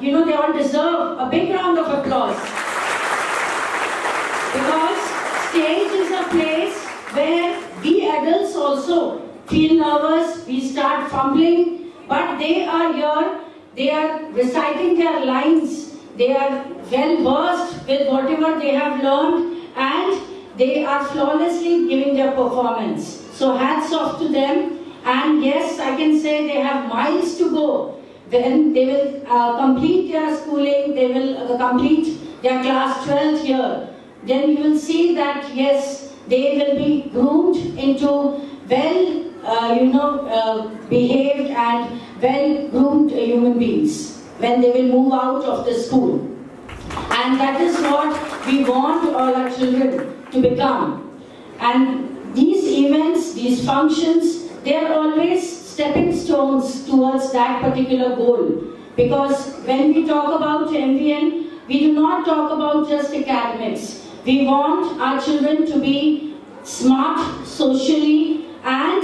you know, they all deserve a big round of applause. Because stage is a place where we adults also feel nervous, we start fumbling, but they are here, they are reciting their lines, they are well versed with whatever they have learned and they are flawlessly giving their performance. So hats off to them and yes, I can say they have miles to go. When they will uh, complete their schooling, they will uh, complete their class 12th here. Then you will see that yes, they will be groomed into well, uh, you know, uh, behaved and well groomed human beings when they will move out of the school. And that is what we want all our children to become. And these events, these functions, they are always stepping stones towards that particular goal. Because when we talk about MVN, we do not talk about just academics. We want our children to be smart socially and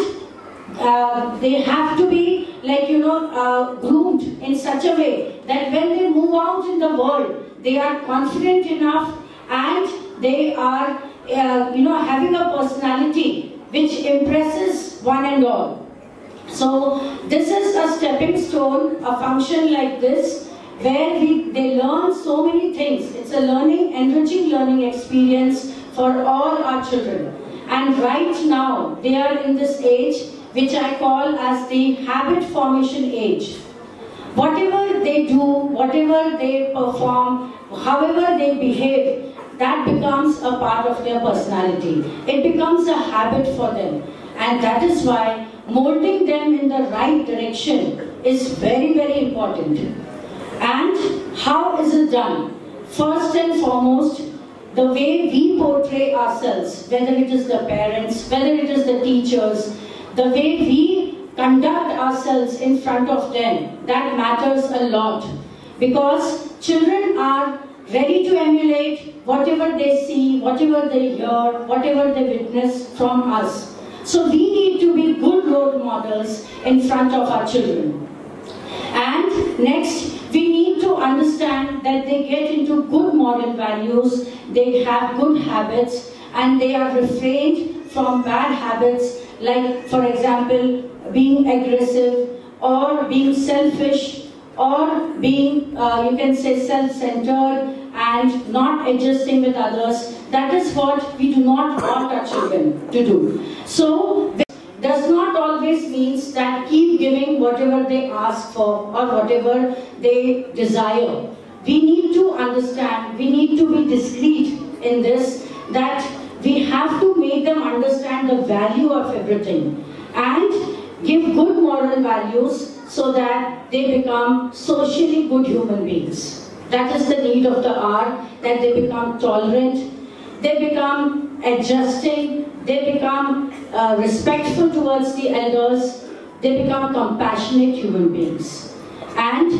uh, they have to be like you know uh, groomed in such a way that when they move out in the world they are confident enough and they are uh, you know having a personality which impresses one and all so this is a stepping stone a function like this where we, they learn so many things it's a learning enriching learning experience for all our children and right now they are in this age which I call as the habit formation age. Whatever they do, whatever they perform, however they behave, that becomes a part of their personality. It becomes a habit for them. And that is why molding them in the right direction is very, very important. And how is it done? First and foremost, the way we portray ourselves, whether it is the parents, whether it is the teachers, the way we conduct ourselves in front of them, that matters a lot. Because children are ready to emulate whatever they see, whatever they hear, whatever they witness from us. So we need to be good role models in front of our children. And next, we need to understand that they get into good moral values, they have good habits, and they are refrained from bad habits like, for example, being aggressive or being selfish or being, uh, you can say, self-centered and not adjusting with others. That is what we do not want our children to do. So, does not always means that keep giving whatever they ask for or whatever they desire. We need to understand, we need to be discreet in this that we have to make them understand the value of everything and give good moral values so that they become socially good human beings. That is the need of the hour, that they become tolerant, they become adjusting, they become uh, respectful towards the elders, they become compassionate human beings. And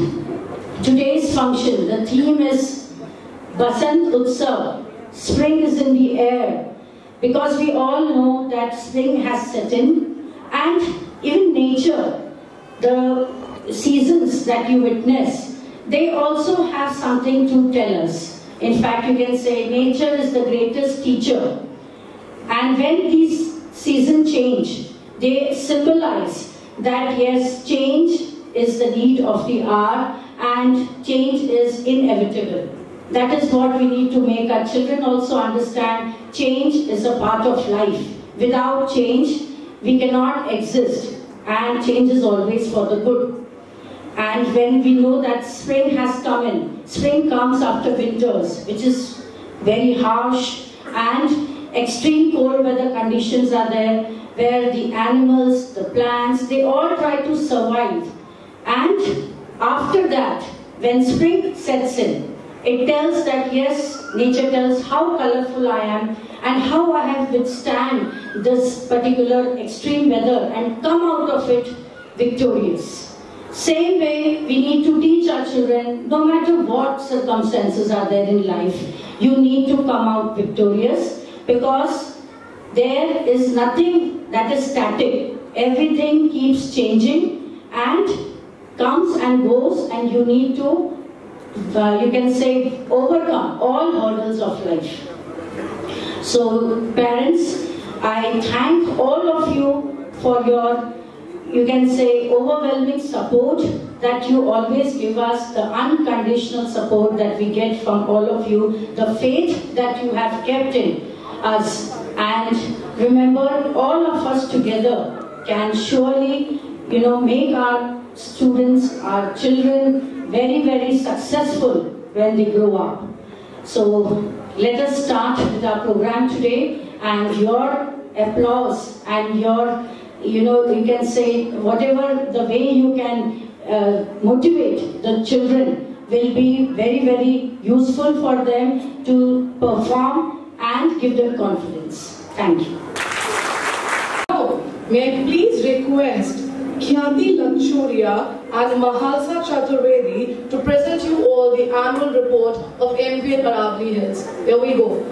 today's function, the theme is Basant Utsav, spring is in the air, because we all know that spring has set in, and even nature, the seasons that you witness, they also have something to tell us. In fact, you can say nature is the greatest teacher. And when these seasons change, they symbolize that yes, change is the need of the hour and change is inevitable. That is what we need to make our children also understand. Change is a part of life. Without change, we cannot exist and change is always for the good. And when we know that spring has come in, spring comes after winters, which is very harsh and extreme cold weather conditions are there, where the animals, the plants, they all try to survive. And after that, when spring sets in, It tells that yes, nature tells how colorful I am and how I have withstand this particular extreme weather and come out of it victorious. Same way, we need to teach our children, no matter what circumstances are there in life, you need to come out victorious because there is nothing that is static. Everything keeps changing and comes and goes, and you need to, uh, you can say, overcome all hurdles of life. So, parents, I thank all of you for your, you can say, overwhelming support that you always give us, the unconditional support that we get from all of you, the faith that you have kept in us. And remember, all of us together can surely, you know, make our students, our children very, very successful when they grow up. So let us start with our program today and your applause and your, you know, you can say whatever the way you can uh, motivate the children will be very, very useful for them to perform and give them confidence. Thank you. Now, may I please request Khyati Lakchuria and Mahalsa Chaturvedi to present you all the annual report of MVN Aravali Hills. Here we go.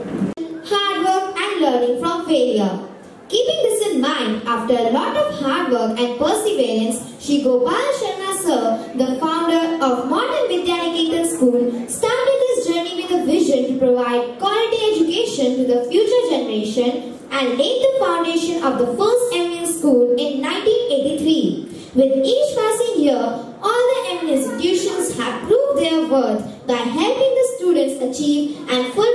hard work and learning from failure. Keeping this in mind, after a lot of hard work and perseverance, Shri Gopal Sharma sir, the founder of Modern Vidya Niketan School, started his journey with a vision to provide quality education to the future generation and laid the foundation of the first MVN school in 1983. With each passing year, all the MVN institutions have proved their worth by helping the students achieve and fulfill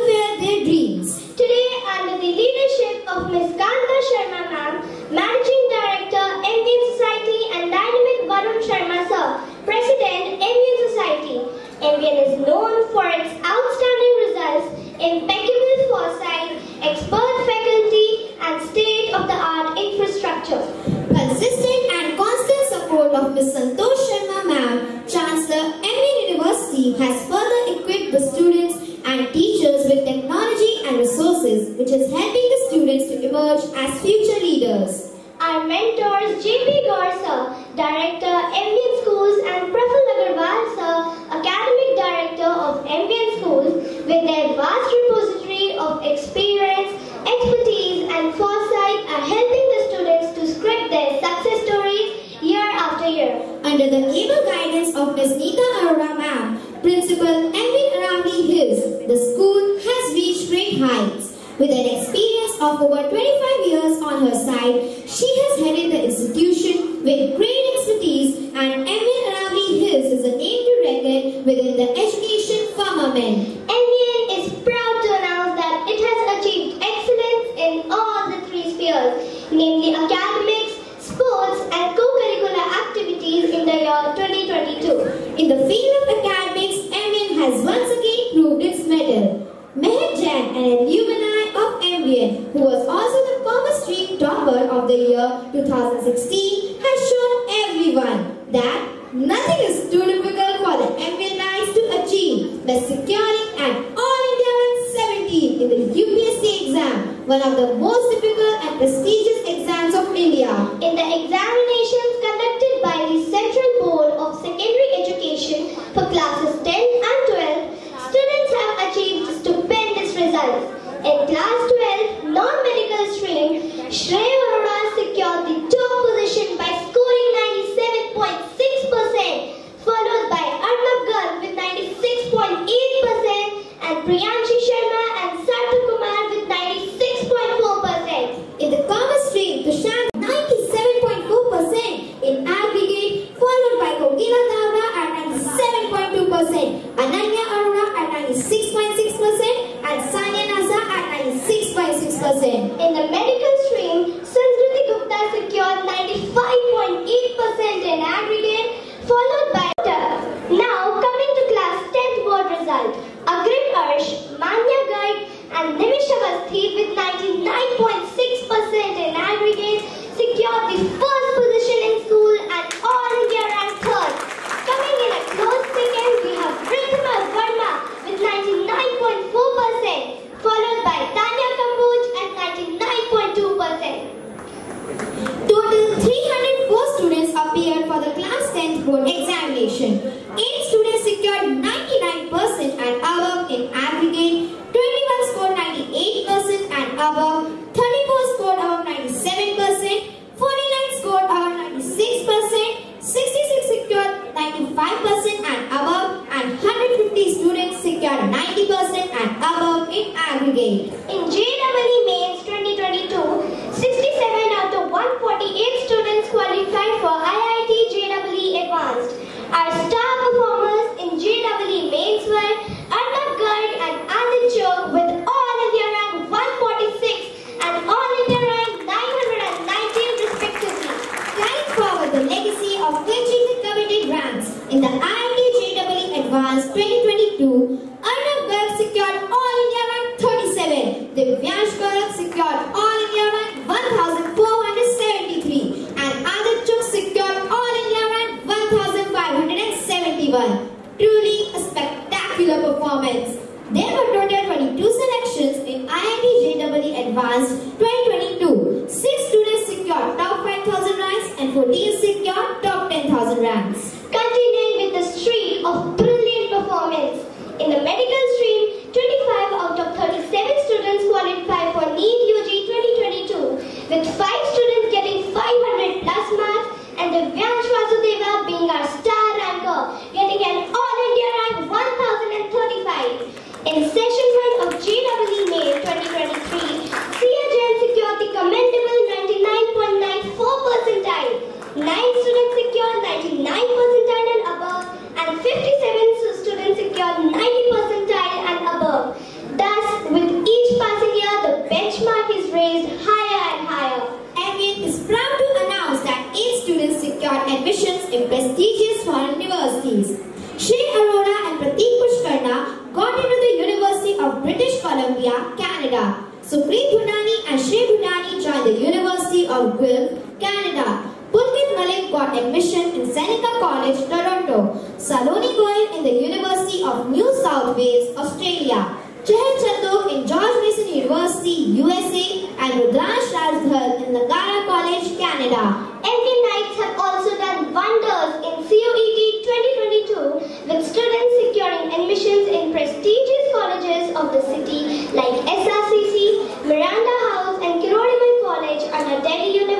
by securing an All India Rank 17 in the UPSC exam, one of the most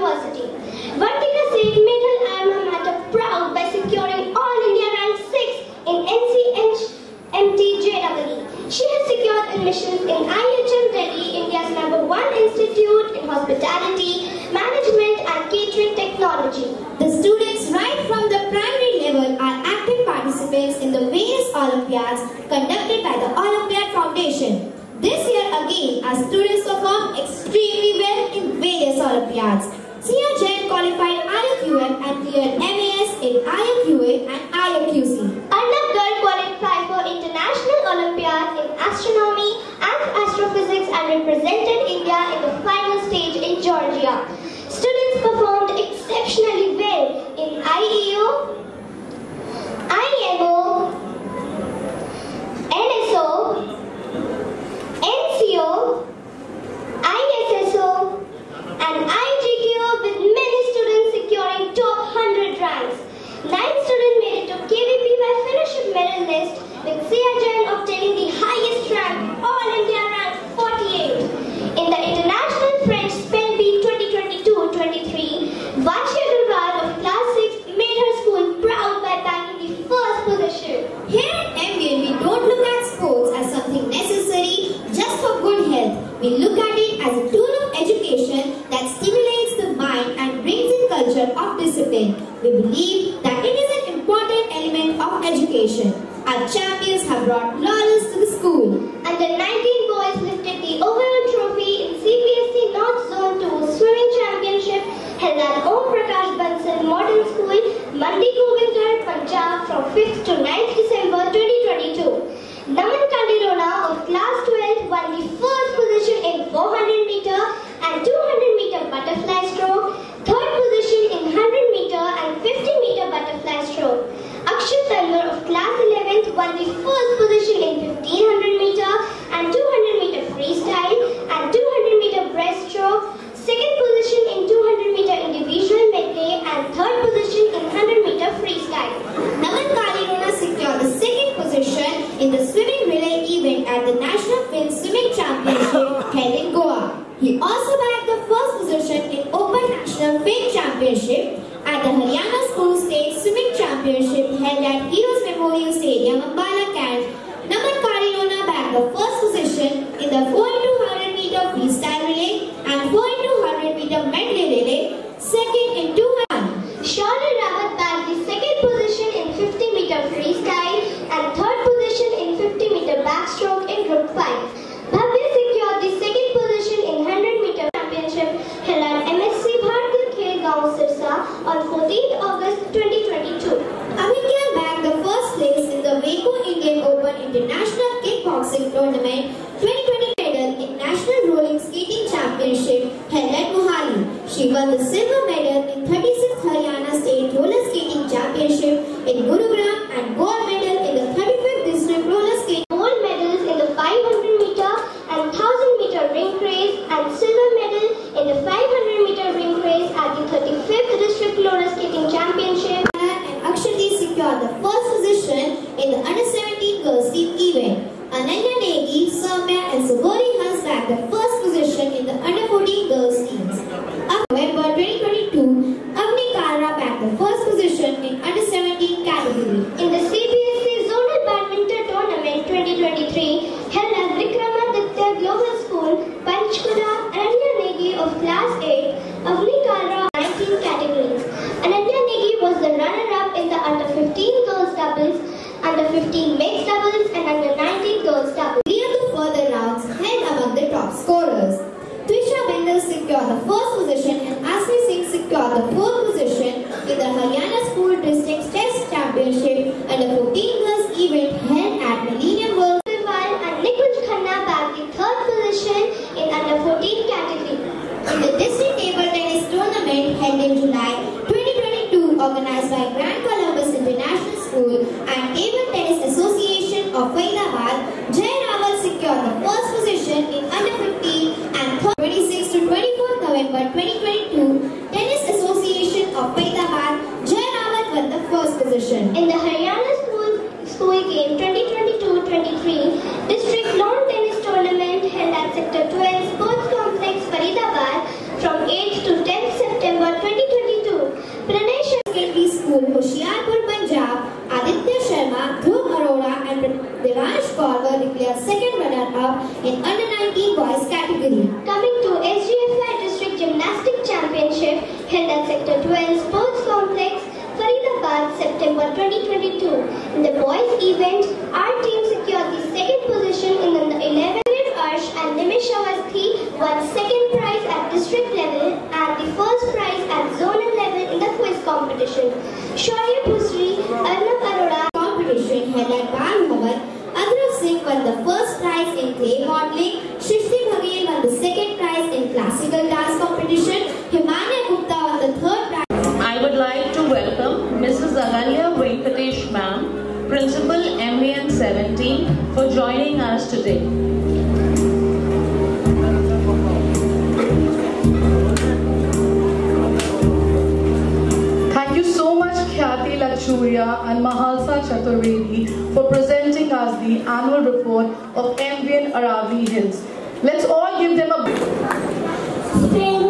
University. 11th won the first give them a Spring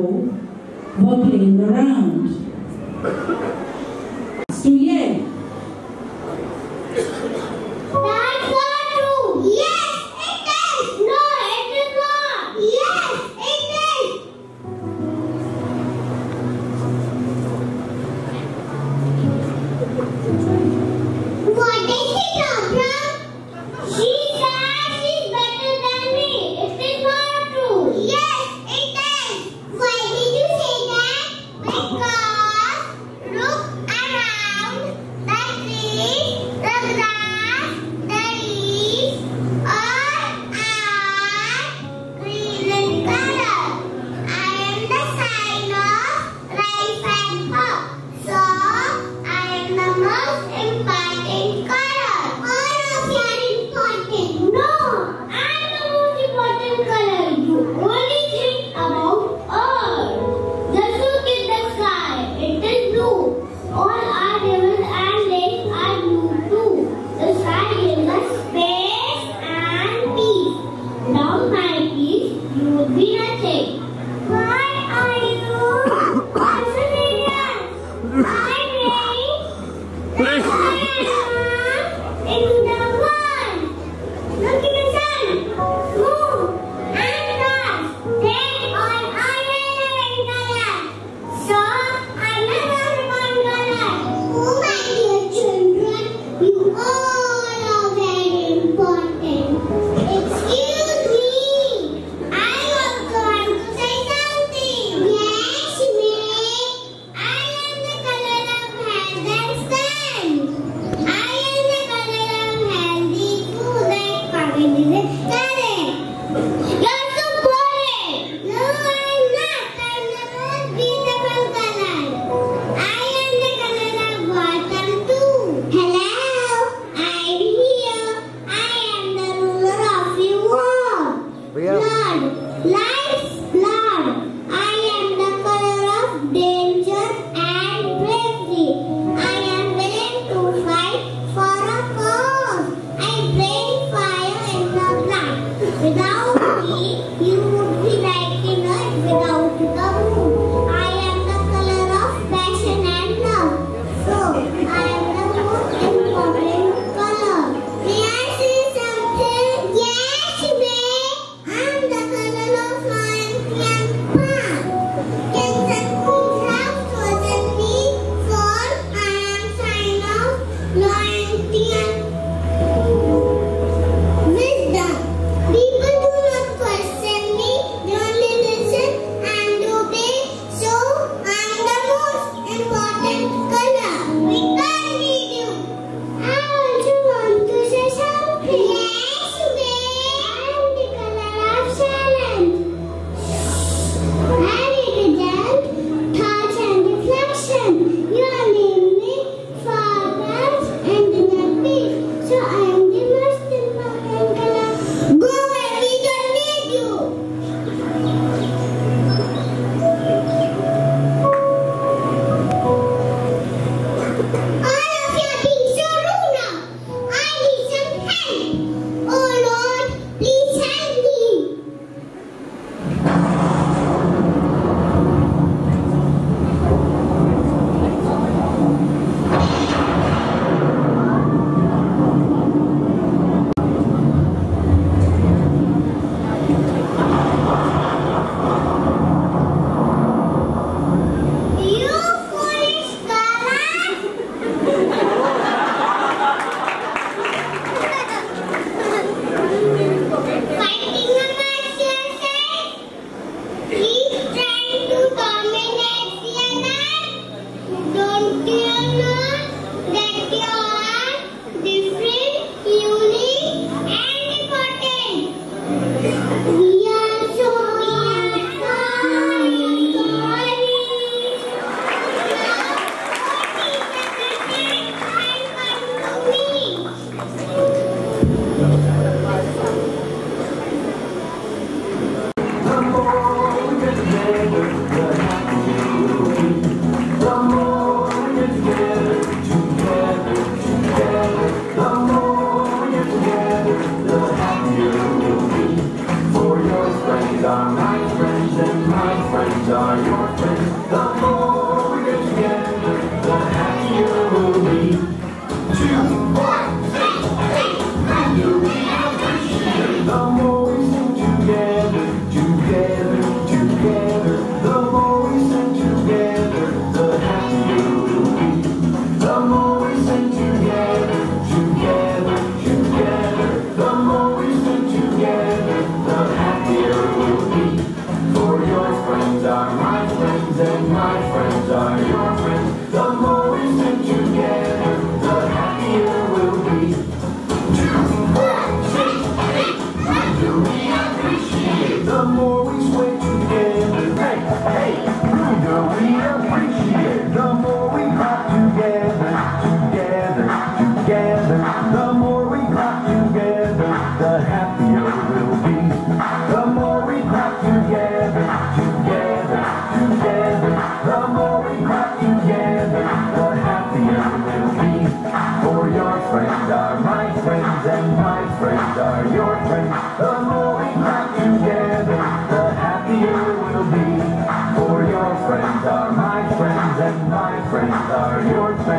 people were playing around.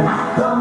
Your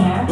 Yeah.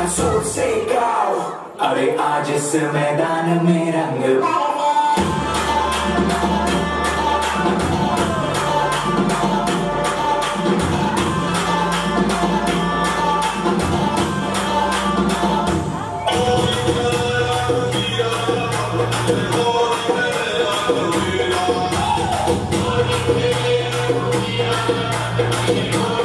बिना सोच से गाओ। अरे आज इस मैदान में रंग Oh,